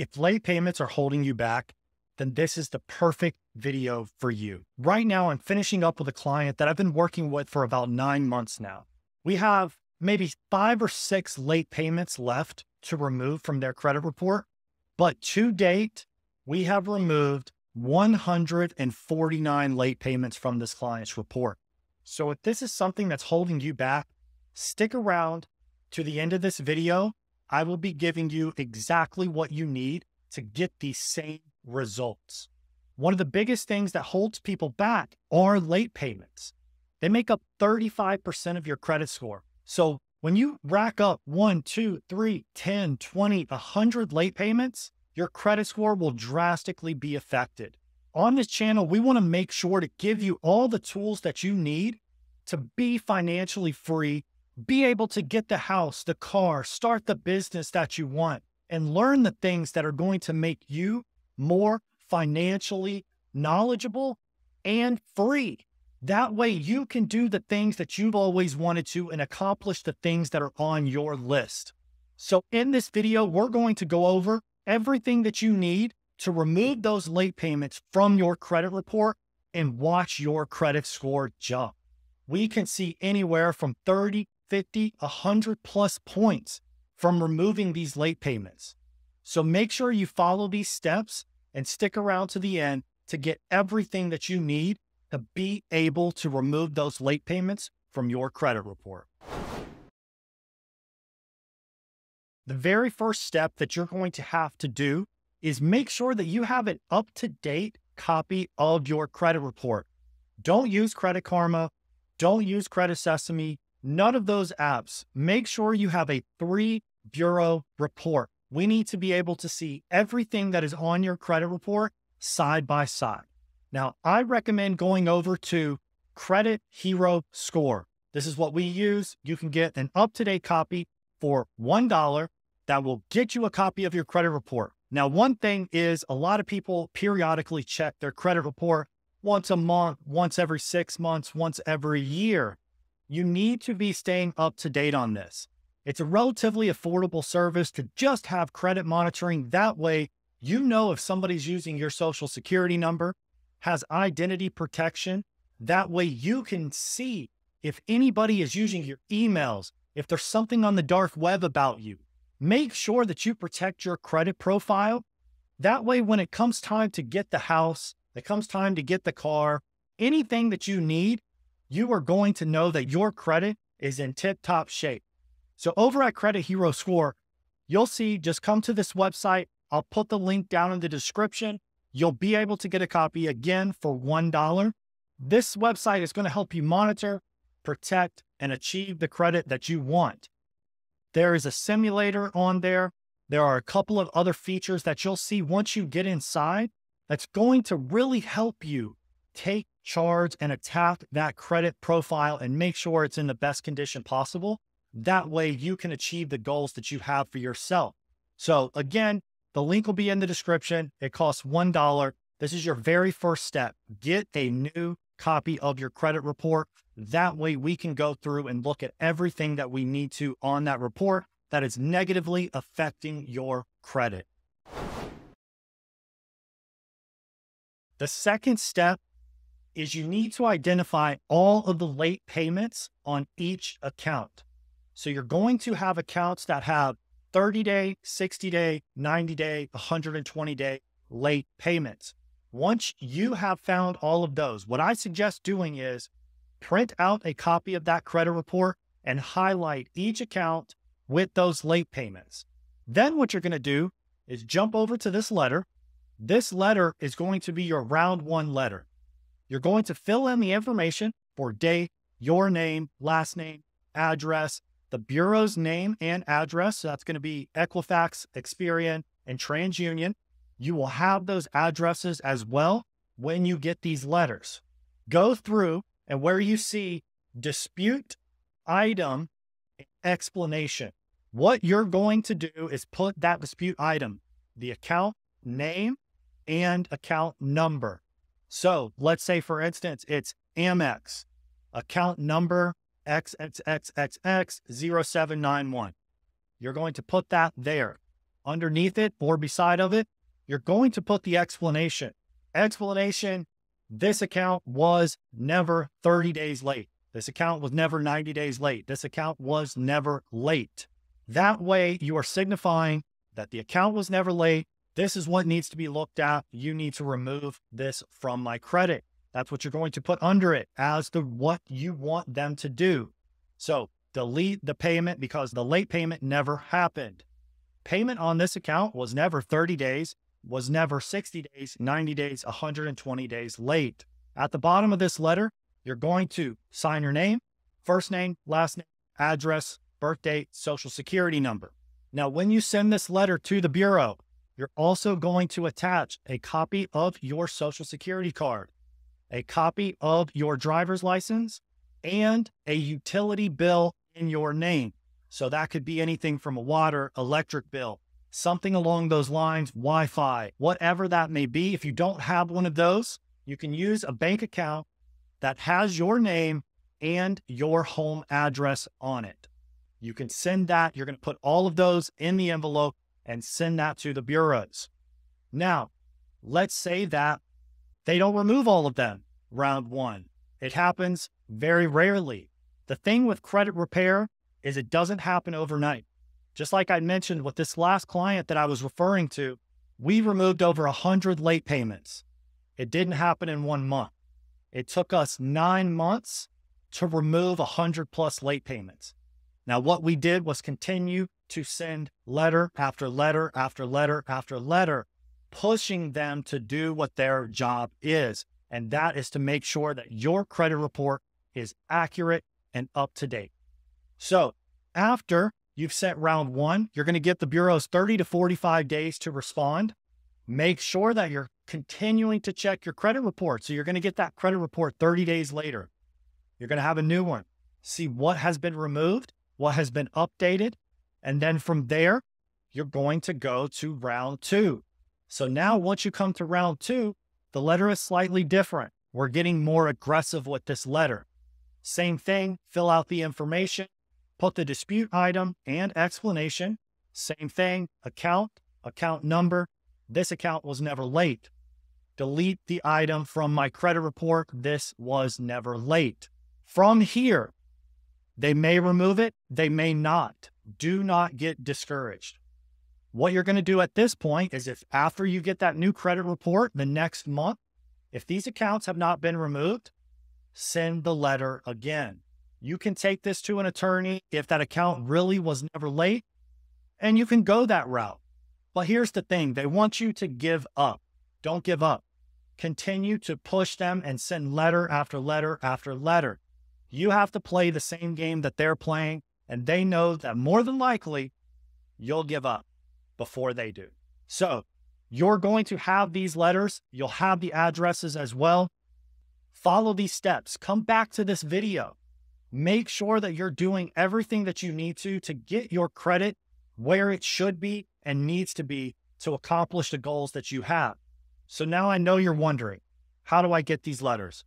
If late payments are holding you back, then this is the perfect video for you. Right now, I'm finishing up with a client that I've been working with for about nine months now. We have maybe five or six late payments left to remove from their credit report. But to date, we have removed 149 late payments from this client's report. So if this is something that's holding you back, stick around to the end of this video. I will be giving you exactly what you need to get these same results. One of the biggest things that holds people back are late payments. They make up 35% of your credit score. So when you rack up one, two, three, 10, 20, 100 late payments, your credit score will drastically be affected. On this channel, we want to make sure to give you all the tools that you need to be financially free, be able to get the house, the car, start the business that you want, and learn the things that are going to make you more financially knowledgeable and free. That way, you can do the things that you've always wanted to and accomplish the things that are on your list. So, in this video, we're going to go over everything that you need to remove those late payments from your credit report and watch your credit score jump. We can see anywhere from 30, 50, 100 plus points from removing these late payments. So make sure you follow these steps and stick around to the end to get everything that you need to be able to remove those late payments from your credit report. The very first step that you're going to have to do is make sure that you have an up to date copy of your credit report. Don't use Credit Karma. Don't use Credit Sesame. None of those apps. Make sure you have a three bureau report. We need to be able to see everything that is on your credit report side by side. Now, I recommend going over to Credit Hero Score. This is what we use. You can get an up to date copy for $1 that will get you a copy of your credit report. Now, one thing is a lot of people periodically check their credit report once a month, once every six months, once every year. You need to be staying up to date on this. It's a relatively affordable service to just have credit monitoring. That way, you know if somebody's using your social security number, has identity protection. That way, you can see if anybody is using your emails, if there's something on the dark web about you. Make sure that you protect your credit profile. That way, when it comes time to get the house, it comes time to get the car, anything that you need, you are going to know that your credit is in tip top shape. So, over at Credit Hero Score, you'll see just come to this website. I'll put the link down in the description. You'll be able to get a copy again for $1. This website is going to help you monitor, protect, and achieve the credit that you want. There is a simulator on there. There are a couple of other features that you'll see once you get inside that's going to really help you take charge and attack that credit profile and make sure it's in the best condition possible. That way you can achieve the goals that you have for yourself. So again, the link will be in the description. It costs $1. This is your very first step. Get a new copy of your credit report. That way we can go through and look at everything that we need to on that report that is negatively affecting your credit. The second step is you need to identify all of the late payments on each account. So you're going to have accounts that have 30 day, 60 day, 90 day, 120 day late payments. Once you have found all of those, what I suggest doing is print out a copy of that credit report and highlight each account with those late payments. Then what you're going to do is jump over to this letter. This letter is going to be your round one letter. You're going to fill in the information for date, your name, last name, address, the bureau's name and address. So that's going to be Equifax, Experian, and TransUnion. You will have those addresses as well when you get these letters. Go through and where you see dispute item explanation, what you're going to do is put that dispute item, the account name and account number. So let's say, for instance, it's Amex, account number XXXXX0791. You're going to put that there. underneath it or beside of it, you're going to put the explanation. Explanation this account was never 30 days late. This account was never 90 days late. This account was never late. That way, you are signifying that the account was never late. This is what needs to be looked at. You need to remove this from my credit. That's what you're going to put under it as the what you want them to do. So delete the payment because the late payment never happened. Payment on this account was never 30 days, was never 60 days, 90 days, 120 days late. At the bottom of this letter, you're going to sign your name, first name, last name, address, birth date, social security number. Now, when you send this letter to the Bureau, you're also going to attach a copy of your social security card, a copy of your driver's license, and a utility bill in your name. So that could be anything from a water, electric bill, something along those lines, Wi Fi, whatever that may be. If you don't have one of those, you can use a bank account that has your name and your home address on it. You can send that. You're going to put all of those in the envelope and send that to the bureaus. Now, let's say that they don't remove all of them round one. It happens very rarely. The thing with credit repair is it doesn't happen overnight. Just like I mentioned with this last client that I was referring to, we removed over 100 late payments. It didn't happen in one month. It took us nine months to remove 100 plus late payments. Now, what we did was continue to send letter after letter after letter after letter, pushing them to do what their job is. And that is to make sure that your credit report is accurate and up to date. So after you've sent round one, you're going to get the bureaus 30 to 45 days to respond. Make sure that you're continuing to check your credit report. So you're going to get that credit report 30 days later. You're going to have a new one. See what has been removed, what has been updated. And then from there, you're going to go to round two. So now, once you come to round two, the letter is slightly different. We're getting more aggressive with this letter. Same thing, fill out the information, Put the dispute item and explanation. Same thing, account, account number. This account was never late. Delete the item from my credit report. This was never late. From here, they may remove it, they may not. Do not get discouraged. What you're going to do at this point is if after you get that new credit report the next month, if these accounts have not been removed, send the letter again. You can take this to an attorney if that account really was never late, and you can go that route. But here's the thing they want you to give up. Don't give up. Continue to push them and send letter after letter after letter. You have to play the same game that they're playing, and they know that more than likely you'll give up before they do. So you're going to have these letters, you'll have the addresses as well. Follow these steps. Come back to this video make sure that you're doing everything that you need to to get your credit where it should be and needs to be to accomplish the goals that you have. So now I know you're wondering, how do I get these letters?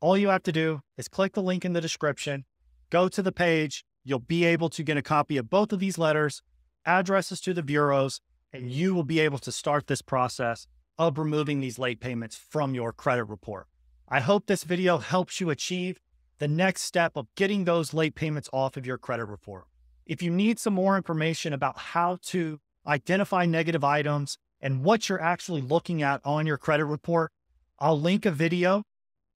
All you have to do is click the link in the description, go to the page, you'll be able to get a copy of both of these letters, addresses to the bureaus, and you will be able to start this process of removing these late payments from your credit report. I hope this video helps you achieve the next step of getting those late payments off of your credit report. If you need some more information about how to identify negative items and what you're actually looking at on your credit report, I'll link a video.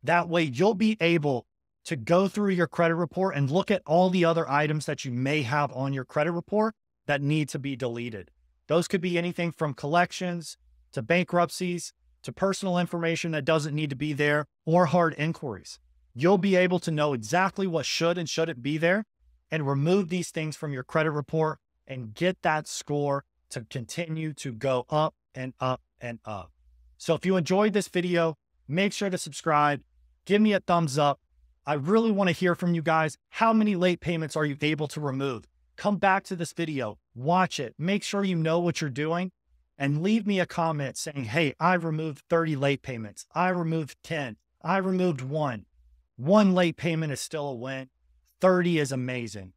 That way, you'll be able to go through your credit report and look at all the other items that you may have on your credit report that need to be deleted. Those could be anything from collections to bankruptcies to personal information that doesn't need to be there or hard inquiries you'll be able to know exactly what should and shouldn't be there and remove these things from your credit report and get that score to continue to go up and up and up. So if you enjoyed this video, make sure to subscribe, give me a thumbs up. I really want to hear from you guys. How many late payments are you able to remove? Come back to this video, watch it, make sure you know what you're doing, and leave me a comment saying, hey, I removed 30 late payments. I removed 10. I removed one. One late payment is still a win. 30 is amazing.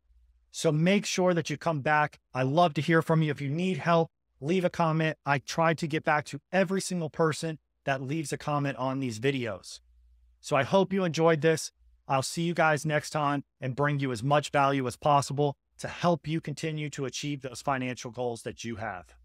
So make sure that you come back. I love to hear from you. If you need help leave a comment. I try to get back to every single person that leaves a comment on these videos. So I hope you enjoyed this. I'll see you guys next time and bring you as much value as possible to help you continue to achieve those financial goals that you have.